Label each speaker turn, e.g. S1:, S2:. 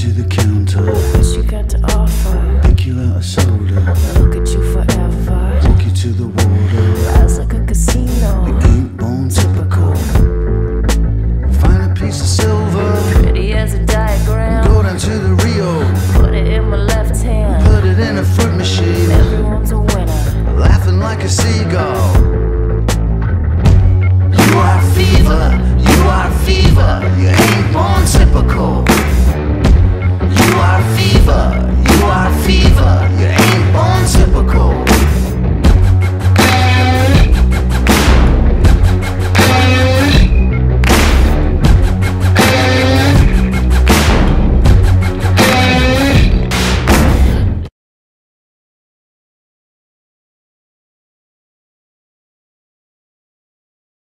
S1: to the counter. What
S2: you got to offer?
S1: Pick you out a soda.
S2: Look at you forever. Take
S1: you to the water.
S2: Rise like a casino. We
S1: ain't born typical. Find a piece of silver.
S2: Pretty as a diagram. Go
S1: down to the Rio.
S2: Put it in my left hand.
S1: Put it in a fruit machine.
S2: Everyone's a winner.
S1: Laughing like a seagull. You are fever. You are fever. You ain't born.